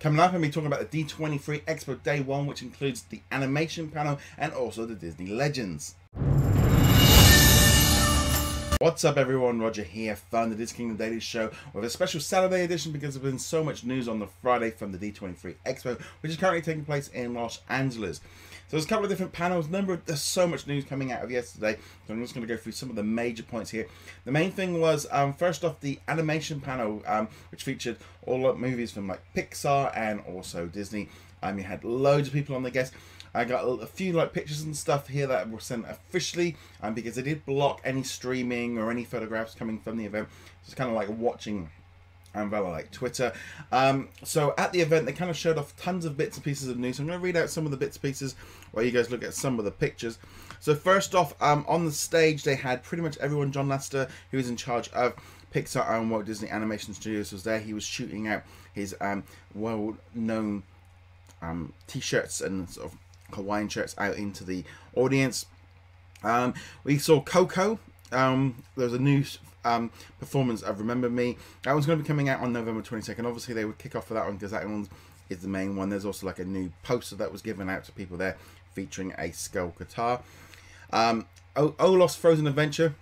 Coming up, I'm be talking about the D23 Expo Day 1, which includes the animation panel and also the Disney Legends. What's up, everyone? Roger here, of the DisKingdom Daily Show, with a special Saturday edition because there's been so much news on the Friday from the D23 Expo, which is currently taking place in Los Angeles. So there's a couple of different panels. Number of, there's so much news coming out of yesterday, so I'm just going to go through some of the major points here. The main thing was um, first off the animation panel, um, which featured all the movies from like Pixar and also Disney. Um, you had loads of people on the guest. I got a few like pictures and stuff here that were sent officially, um, because they did block any streaming or any photographs coming from the event. It's kind of like watching and via like Twitter. Um, so at the event, they kind of showed off tons of bits and pieces of news. I'm going to read out some of the bits and pieces while you guys look at some of the pictures. So first off, um, on the stage, they had pretty much everyone. John Lasseter, who is in charge of Pixar and Walt Disney Animation Studios, was there. He was shooting out his um, well-known um, t-shirts and sort of Hawaiian shirts out into the audience. Um, we saw Coco. Um, there was a new um, performance of Remember Me. That one's going to be coming out on November 22nd. Obviously, they would kick off for that one because that one is the main one. There's also like a new poster that was given out to people there featuring a skull guitar. Um, Olaf's Frozen Adventure,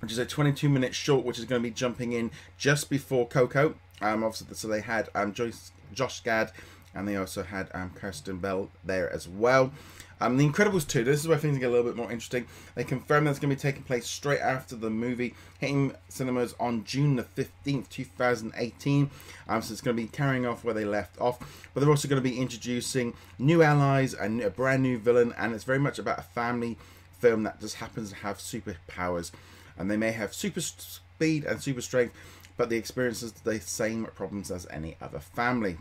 which is a 22 minute short, which is going to be jumping in just before Coco. Um, obviously, so they had um, Joyce, Josh Gad and they also had um, Kristen Bell there as well. Um, the Incredibles 2, this is where things get a little bit more interesting. They confirmed that it's going to be taking place straight after the movie, hitting cinemas on June the 15th, 2018. Um, so it's going to be carrying off where they left off. But they're also going to be introducing new allies and a brand new villain, and it's very much about a family film that just happens to have superpowers. And they may have super speed and super strength, but the experiences the same problems as any other family.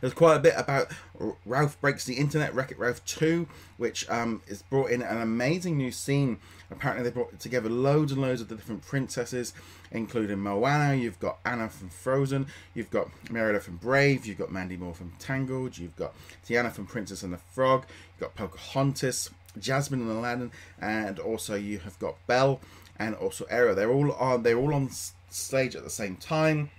There's quite a bit about Ralph Breaks the Internet, Wreck It Ralph 2, which um, is brought in an amazing new scene. Apparently, they brought together loads and loads of the different princesses, including Moana, you've got Anna from Frozen, you've got Merida from Brave, you've got Mandy Moore from Tangled, you've got Tiana from Princess and the Frog, you've got Pocahontas, Jasmine and Aladdin, and also you have got Belle and also Ariel. They're all on. They're all on stage at the same time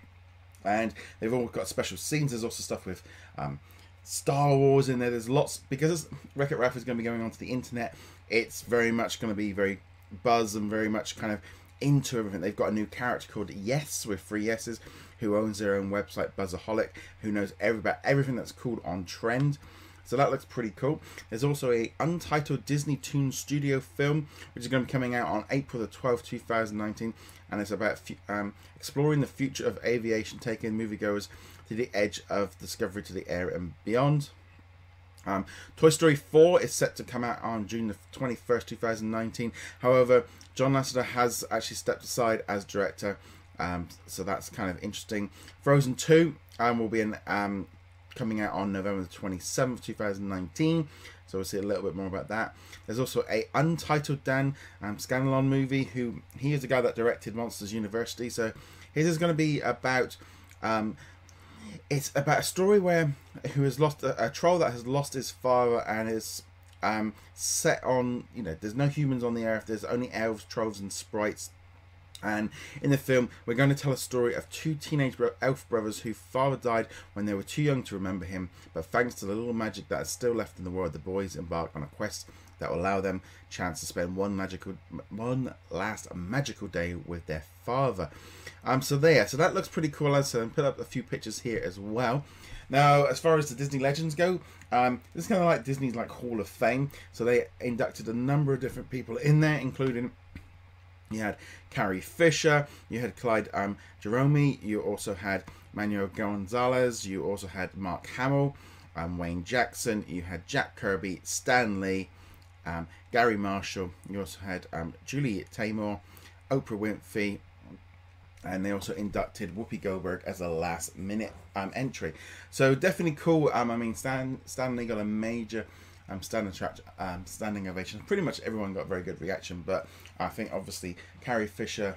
and they've all got special scenes. There's also stuff with um, Star Wars in there. There's lots because Wreck It Ralph is going to be going onto the internet. It's very much going to be very buzz and very much kind of into everything. They've got a new character called Yes with three Yeses, who owns their own website Buzzaholic, who knows every, about everything that's called on trend. So that looks pretty cool. There's also a untitled Disney Toon Studio film, which is going to be coming out on April the 12th, 2019, and it's about um, exploring the future of aviation, taking moviegoers to the edge of discovery to the air and beyond. Um, Toy Story 4 is set to come out on June the 21st, 2019. However, John Lasseter has actually stepped aside as director, um, so that's kind of interesting. Frozen 2 um, will be in, um, coming out on November 27th, 2019. So we'll see a little bit more about that. There's also a untitled Dan um, Scanlon movie. Who he is the guy that directed Monsters University. So his is going to be about. Um, it's about a story where who has lost a, a troll that has lost his father and is um, set on you know there's no humans on the earth. There's only elves, trolls, and sprites and in the film, we're going to tell a story of two teenage elf brothers whose father died when they were too young to remember him. But thanks to the little magic that is still left in the world, the boys embark on a quest that will allow them chance to spend one magical, one last magical day with their father. Um, so there, so that looks pretty cool. As I put up a few pictures here as well. Now, as far as the Disney Legends go, um, this is kind of like Disney's like Hall of Fame. So they inducted a number of different people in there, including you had Carrie Fisher, you had Clyde um, Jerome, you also had Manuel Gonzalez, you also had Mark Hamill, um, Wayne Jackson, you had Jack Kirby, Stan Lee, um, Garry Marshall, you also had um, Julie Taymor, Oprah Winfrey, and they also inducted Whoopi Goldberg as a last minute um, entry. So definitely cool. Um, I mean, Stan Stanley got a major um, standing um, standing ovation. Pretty much everyone got a very good reaction, but I think obviously Carrie Fisher,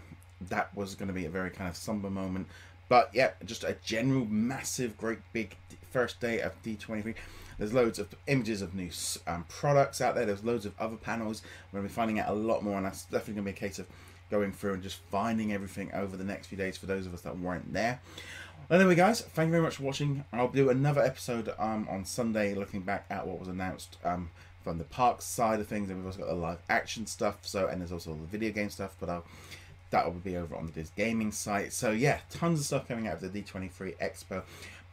that was going to be a very kind of somber moment. But yeah, just a general massive, great big first day of D23. There's loads of images of new um, products out there. There's loads of other panels. We're going to be finding out a lot more, and that's definitely going to be a case of going through and just finding everything over the next few days for those of us that weren't there. Anyway, guys, thank you very much for watching. I'll do another episode um, on Sunday looking back at what was announced um, from the parks side of things, and we've also got the live action stuff. So, and there's also the video game stuff, but I'll, that will be over on the Diz Gaming site. So, yeah, tons of stuff coming out of the D23 Expo.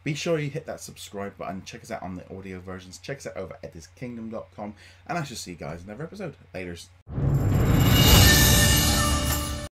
Be sure you hit that subscribe button. Check us out on the audio versions. Check us out over at DisKingdom.com. And I shall see you guys in another episode. Laters.